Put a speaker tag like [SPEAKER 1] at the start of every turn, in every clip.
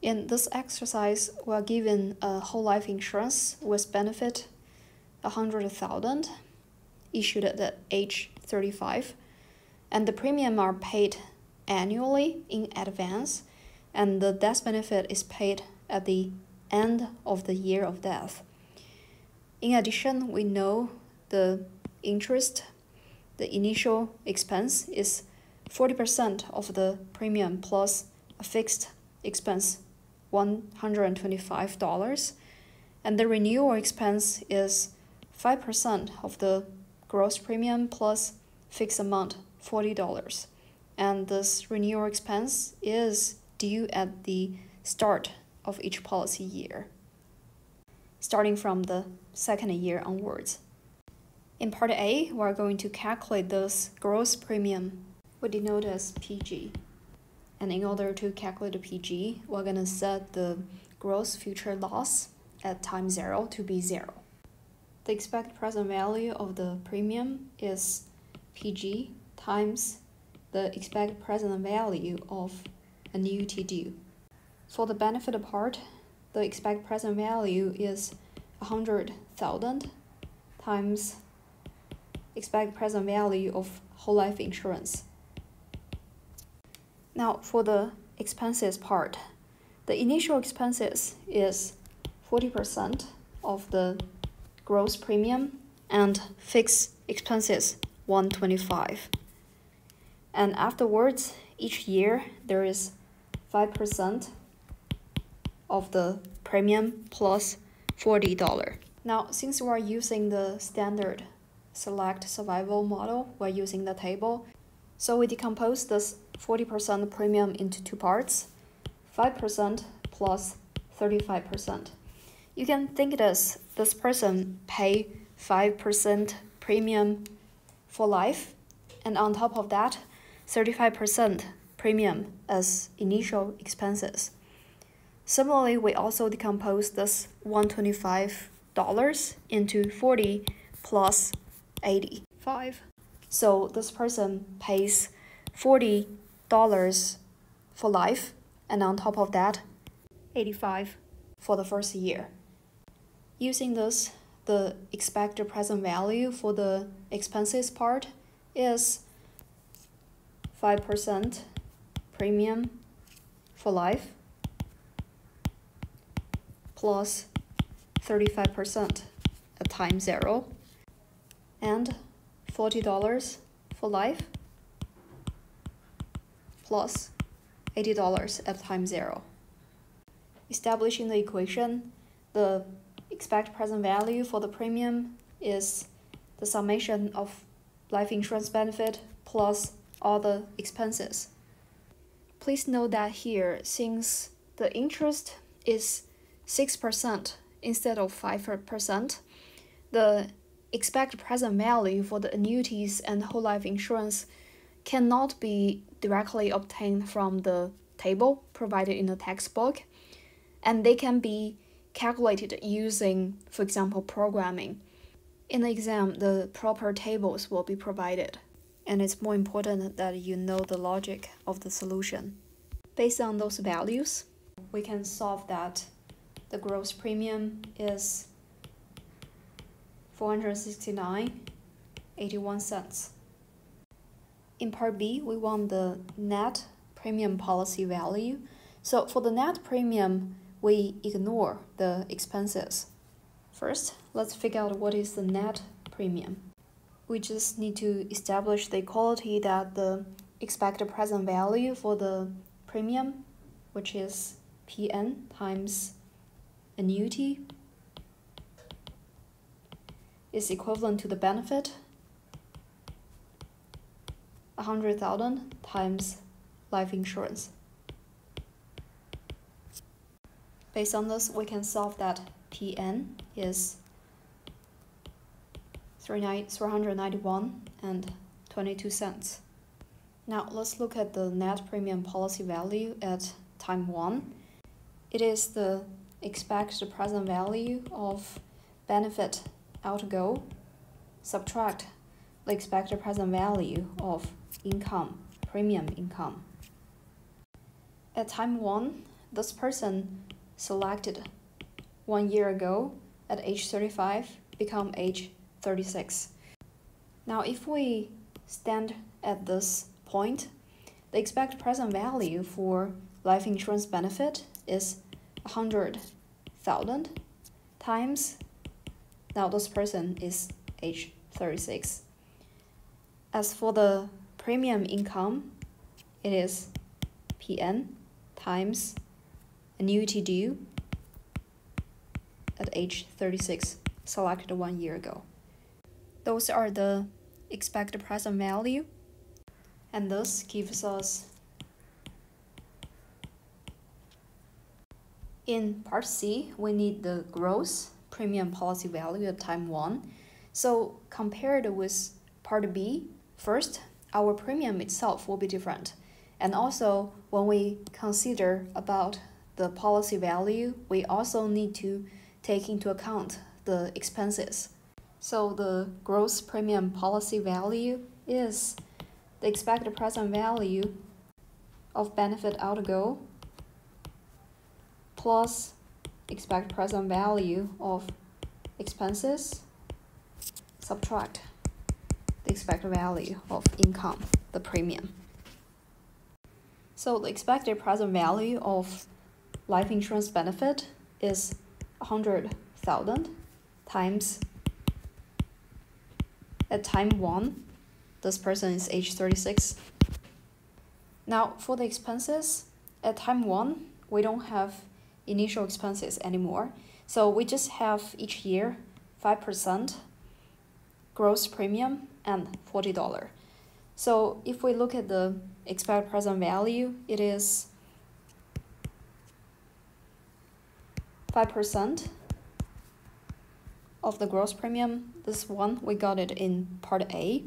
[SPEAKER 1] In this exercise, we are given a whole life insurance with benefit 100,000 issued at the age 35 and the premium are paid annually in advance and the death benefit is paid at the end of the year of death. In addition, we know the interest, the initial expense is 40% of the premium plus a fixed expense, $125, and the renewal expense is 5% of the gross premium plus fixed amount, $40. And this renewal expense is due at the start of each policy year, starting from the second year onwards. In part A, we're going to calculate this gross premium. We denote as PG. And in order to calculate the PG, we're going to set the gross future loss at time zero to be zero. The expected present value of the premium is PG times the expected present value of annuity due. For the benefit part, the expected present value is 100,000 times expected present value of whole life insurance. Now for the expenses part, the initial expenses is 40% of the gross premium and fixed expenses 125. And afterwards, each year there is 5% of the premium plus $40. Now, since we are using the standard select survival model, we're using the table. So we decompose this 40% premium into two parts, 5% plus 35%. You can think it as this person pay 5% premium for life, and on top of that, 35% premium as initial expenses. Similarly, we also decompose this $125 into 40 plus 85. So this person pays $40 for life, and on top of that, 85 for the first year. Using this, the expected present value for the expenses part is 5% premium for life plus 35% at time zero and $40 for life plus $80 at time zero. Establishing the equation, the expected present value for the premium is the summation of life insurance benefit plus all the expenses. Please note that here, since the interest is 6% instead of 5%, the expected present value for the annuities and whole life insurance cannot be directly obtained from the table provided in the textbook, and they can be calculated using, for example, programming. In the exam, the proper tables will be provided, and it's more important that you know the logic of the solution. Based on those values, we can solve that the gross premium is 469.81 cents. In part B, we want the net premium policy value. So for the net premium, we ignore the expenses. First, let's figure out what is the net premium. We just need to establish the equality that the expected present value for the premium, which is PN times annuity is equivalent to the benefit 100,000 times life insurance. Based on this, we can solve that PN is 391 and 22 cents. Now let's look at the net premium policy value at time 1. It is the expected present value of benefit outgo, subtract the expected present value of income, premium income. At time 1, this person selected one year ago at age 35 become age 36. Now, if we stand at this point, the expected present value for life insurance benefit is 100,000 times now this person is age 36. As for the premium income, it is PN times annuity due at age 36, selected one year ago. Those are the expected present value, and this gives us in part C, we need the gross premium policy value at time 1. So compared with part B, first, our premium itself will be different. And also, when we consider about the policy value, we also need to take into account the expenses. So the gross premium policy value is the expected present value of benefit outgo plus expected present value of expenses subtract expected value of income, the premium. So the expected present value of life insurance benefit is 100,000 times at time 1 this person is age 36 now for the expenses at time 1 we don't have initial expenses anymore. So we just have each year 5% gross premium and $40. So if we look at the expected present value, it is 5% of the gross premium. This one, we got it in part A,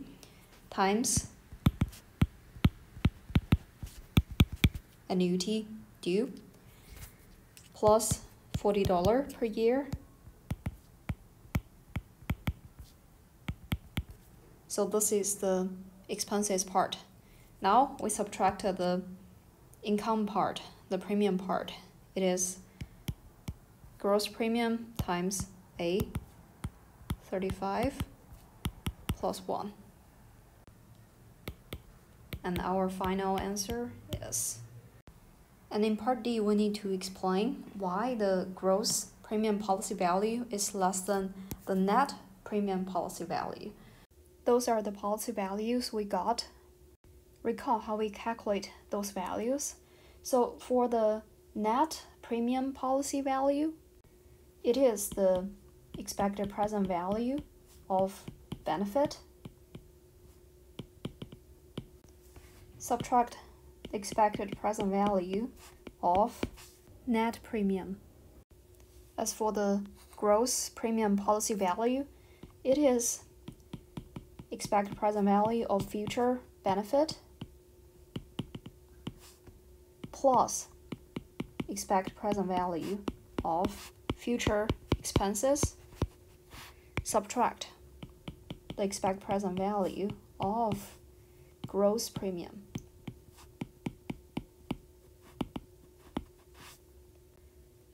[SPEAKER 1] times annuity due plus $40 per year. So this is the expenses part. Now we subtract the income part, the premium part. It is gross premium times A 35 plus 1. And our final answer is and in part D, we need to explain why the gross premium policy value is less than the net premium policy value. Those are the policy values we got. Recall how we calculate those values. So for the net premium policy value, it is the expected present value of benefit subtract the expected present value of net premium. As for the gross premium policy value, it is expected present value of future benefit plus expected present value of future expenses subtract the expected present value of gross premium.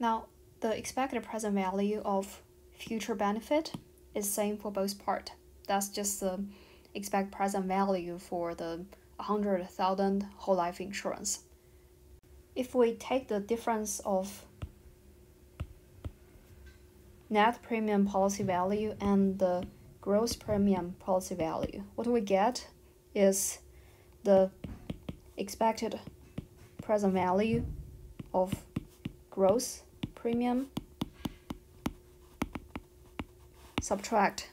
[SPEAKER 1] Now, the expected present value of future benefit is same for both part. That's just um, the expected present value for the 100,000 whole life insurance. If we take the difference of net premium policy value and the gross premium policy value, what we get is the expected present value of gross premium subtract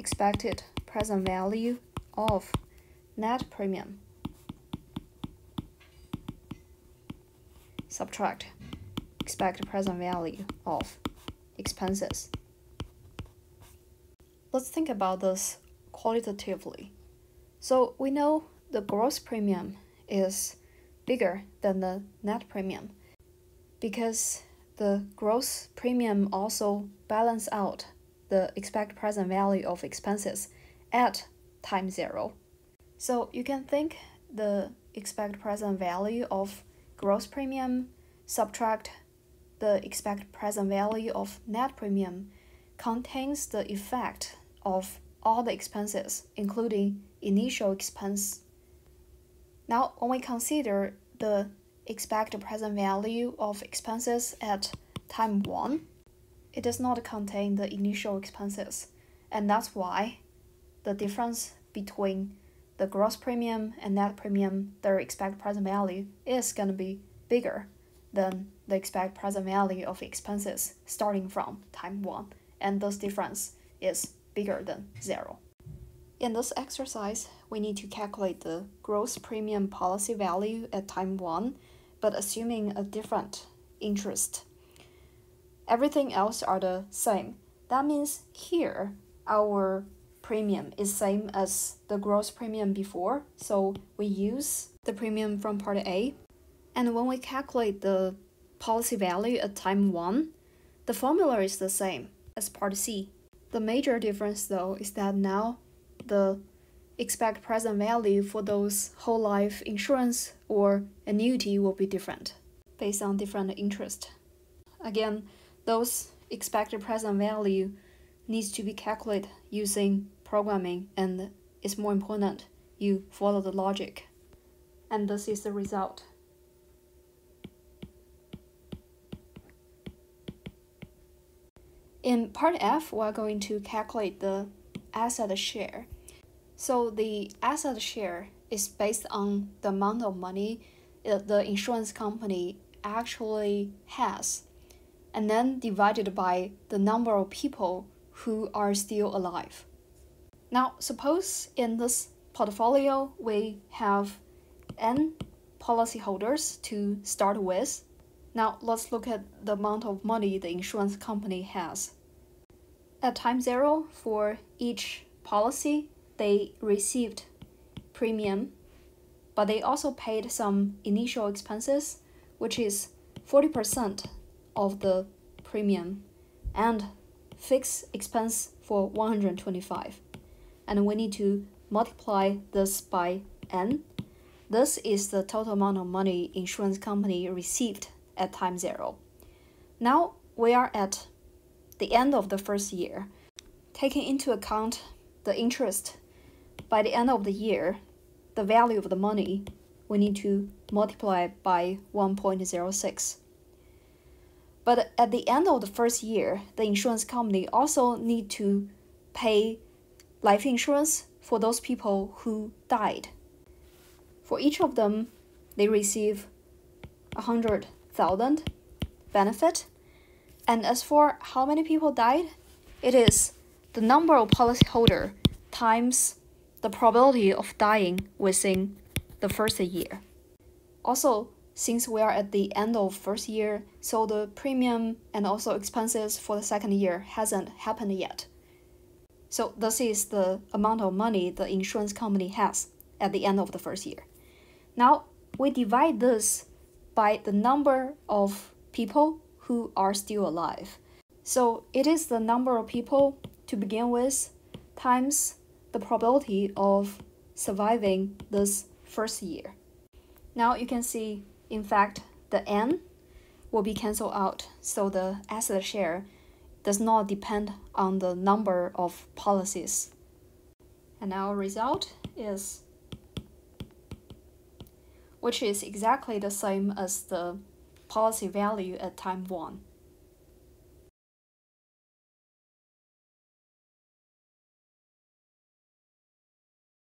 [SPEAKER 1] expected present value of net premium subtract expected present value of expenses. Let's think about this qualitatively. So we know the gross premium is bigger than the net premium because the gross premium also balance out the expected present value of expenses at time zero. So you can think the expected present value of gross premium subtract the expected present value of net premium contains the effect of all the expenses, including initial expense. Now, when we consider the expected present value of expenses at time 1, it does not contain the initial expenses, and that's why the difference between the gross premium and net premium, their expected present value, is going to be bigger than the expected present value of expenses starting from time 1, and this difference is bigger than 0. In this exercise, we need to calculate the gross premium policy value at time 1, but assuming a different interest. Everything else are the same. That means here, our premium is same as the gross premium before, so we use the premium from part A. And when we calculate the policy value at time 1, the formula is the same as part C. The major difference though is that now the expect present value for those whole life insurance or annuity will be different based on different interest. Again, those expected present value needs to be calculated using programming and it's more important you follow the logic. And this is the result. In part F, we're going to calculate the asset share. So the asset share is based on the amount of money the insurance company actually has, and then divided by the number of people who are still alive. Now, suppose in this portfolio we have n policyholders to start with. Now, let's look at the amount of money the insurance company has. At time zero, for each policy, they received premium, but they also paid some initial expenses, which is 40% of the premium, and fixed expense for 125. And we need to multiply this by n. This is the total amount of money insurance company received at time zero. Now we are at the end of the first year. Taking into account the interest, by the end of the year, the value of the money, we need to multiply by 1.06. But at the end of the first year, the insurance company also need to pay life insurance for those people who died. For each of them, they receive a hundred thousand benefit. And as for how many people died, it is the number of policyholder times the probability of dying within the first year. Also, since we are at the end of first year, so the premium and also expenses for the second year hasn't happened yet. So this is the amount of money the insurance company has at the end of the first year. Now we divide this by the number of people who are still alive. So it is the number of people to begin with times the probability of surviving this first year. Now you can see, in fact, the n will be cancelled out, so the asset share does not depend on the number of policies. And our result is, which is exactly the same as the policy value at time 1.